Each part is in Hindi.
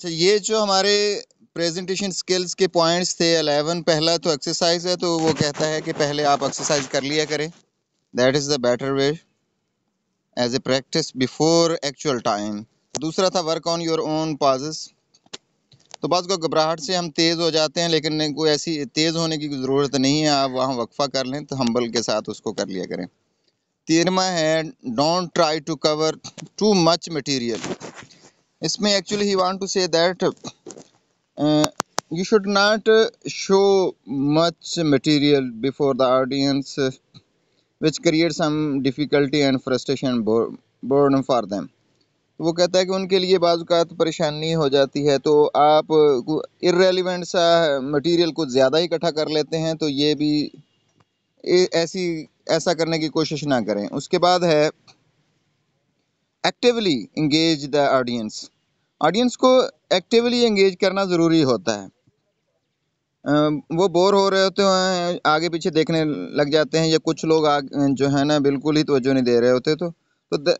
अच्छा ये जो हमारे प्रेजेंटेशन स्किल्स के पॉइंट्स थे 11 पहला तो एक्सरसाइज है तो वो कहता है कि पहले आप एक्सरसाइज कर लिया करें। That is the better way as a practice before actual time दूसरा था work on your own pauses तो बात को घबराहट से हम तेज़ हो जाते हैं, लेकिन कोई ऐसी तेज़ होने की ज़रूरत नहीं है। आप वहाँ वक्फा कर लें तो हम्बल के साथ उसको कर लिया करें। तेरहवा है don't try to cover too much material इसमें actually he want to say that you should not show much material before the audience which create some difficulty and frustration boredom for them तो वो कहता है कि उनके लिए बाज़ात परेशानी हो जाती है तो आप इरेलीवेंट सा मटेरियल कुछ ज़्यादा इकट्ठा कर लेते हैं तो ये भी ऐसी, ऐसा करने की कोशिश ना करें। उसके बाद है actively engage the audience audience को एक्टिवली इंगेज करना ज़रूरी होता है। वो बोर हो रहे होते हैं आगे पीछे देखने लग जाते हैं या कुछ लोग जो है ना बिल्कुल ही तवज्जो नहीं दे रहे होते तो तो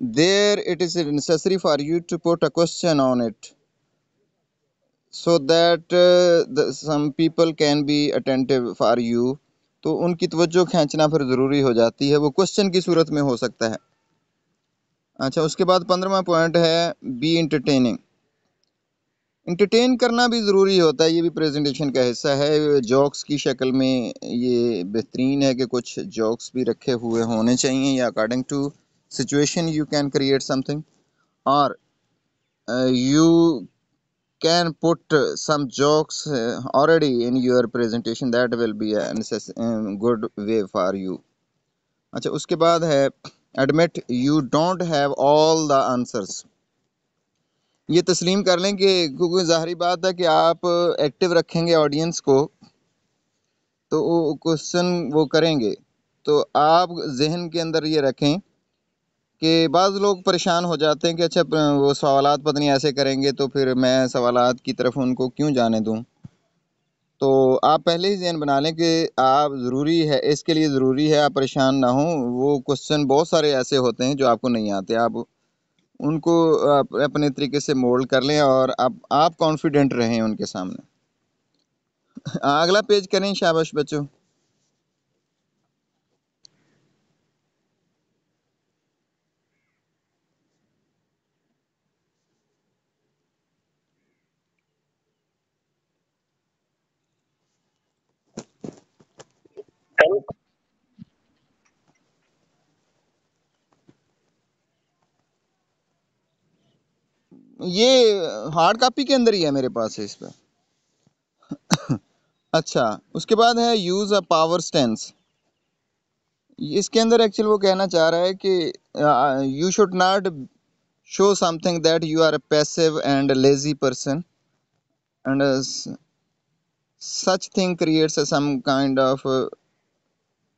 is necessary for you to put a question on it so that uh, the, some people can be attentive for you तो उनकी तवज्जो खींचना फिर ज़रूरी हो जाती है। वो क्वेश्चन की सूरत में हो सकता है। अच्छा उसके बाद पंद्रवा पॉइंट है बी इंटरटेनिंग इंटरटेन करना भी ज़रूरी होता है, ये भी प्रेजेंटेशन का हिस्सा है। जॉक्स की शक्ल में ये बेहतरीन है कि कुछ जॉक्स भी रखे हुए होने चाहिए, या according to situation you can create something और you can put some jokes already in your presentation that will be good way for you अच्छा उसके बाद है admit you don't have all the answers ये तस्लीम कर लें कि क्योंकि ज़ाहरी बात है कि आप एक्टिव रखेंगे ऑडियंस को तो वो क्वेश्चन वो करेंगे। तो आप जहन के अंदर ये रखें कि बाज़ लोग परेशान हो जाते हैं कि अच्छा वो सवाल पता नहीं ऐसे करेंगे तो फिर मैं सवाल की तरफ़ उनको क्यों जाने दूँ? तो आप पहले ही जहन बना लें कि आप ज़रूरी है, इसके लिए ज़रूरी है, आप परेशान ना हों। वो क्वेश्चन बहुत सारे ऐसे होते हैं जो आपको नहीं आते। आप उनको, आप अपने तरीके से मोल्ड कर लें और आप आप कॉन्फिडेंट रहें उनके सामने। अगला पेज करें शाबाश बच्चों। ये हार्ड कॉपी के अंदर ही है मेरे पास है इस पर अच्छा उसके बाद है यूज़ अ पावर स्टेंस इसके अंदर एक्चुअल वो कहना चाह रहा है कि you should not show something that you are a passive and lazy person and thing creates some kind of uh,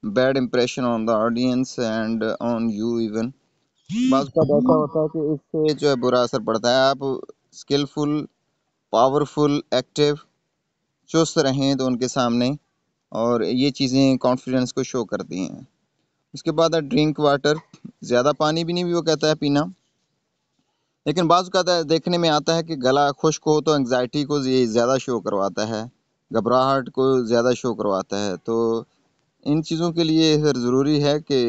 bad impression on the audience and uh, on you even का ऐसा होता है कि इससे जो है बुरा असर पड़ता है। आप स्किलफुल पावरफुल एक्टिव चुस्त रहें तो उनके सामने और ये चीज़ें कॉन्फिडेंस को शो करती हैं। उसके बाद है ड्रिंक वाटर ज़्यादा पानी भी नहीं भी वो कहता है पीना। लेकिन बाज़ का देखने में आता है कि गला खुश्क हो तो एंगजाइटी को ये ज़्यादा शो करवाता है। घबराहट को ज़्यादा शो करवाता है। तो इन चीज़ों के लिए फिर ज़रूरी है कि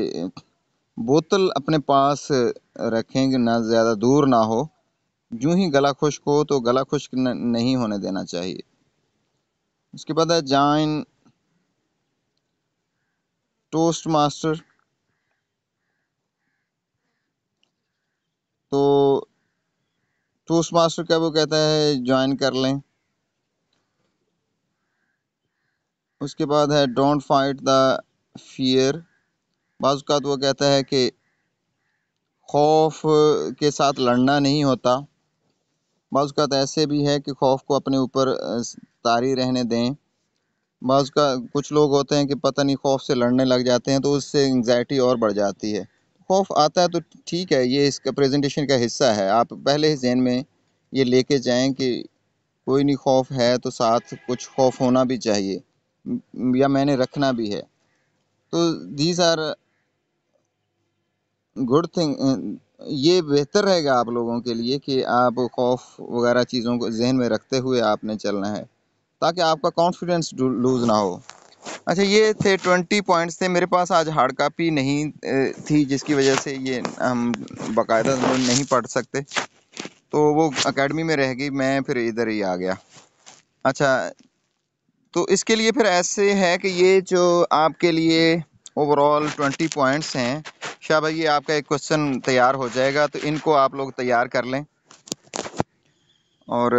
बोतल अपने पास रखें ना ज़्यादा दूर ना हो। यूँ ही गला खुश्क हो तो गला खुश्क नहीं होने देना चाहिए। उसके बाद है जाइन टोस्ट मास्टर तो टोस्ट मास्टर क्या वो कहता है, ज्वाइन कर लें। उसके बाद है डोंट फाइट द फियर। बाज़ का वो कहता है कि खौफ के साथ लड़ना नहीं होता। बाज़ का ऐसे भी है कि खौफ को अपने ऊपर तारी रहने दें। बाज़ का कुछ लोग होते हैं कि पता नहीं खौफ से लड़ने लग जाते हैं तो उससे एंगजाइटी और बढ़ जाती है। खौफ आता है तो ठीक है, ये इसका प्रेजेंटेशन का हिस्सा है। आप पहले ही जहन में ये लेके जाएँ कि कोई नहीं खौफ है तो साथ कुछ खौफ होना भी चाहिए, या मैंने रखना भी है। तो दीज आर good थिंग ये बेहतर रहेगा आप लोगों के लिए कि आप खौफ वगैरह चीज़ों को जहन में रखते हुए आपने चलना है, ताकि आपका कॉन्फिडेंस लूज़ ना हो। अच्छा ये थे ट्वेंटी पॉइंट्स थे, मेरे पास आज हार्ड कापी नहीं थी, जिसकी वजह से ये हम बाकायदा नहीं पढ़ सकते। तो वो एकेडमी में रह गई, मैं फिर इधर ही आ गया। अच्छा तो इसके लिए फिर ऐसे है कि ये जो आपके लिए ओवरऑल ट्वेंटी पॉइंट्स हैं शाह भाई, ये आपका एक क्वेश्चन तैयार हो जाएगा तो इनको आप लोग तैयार कर लें। और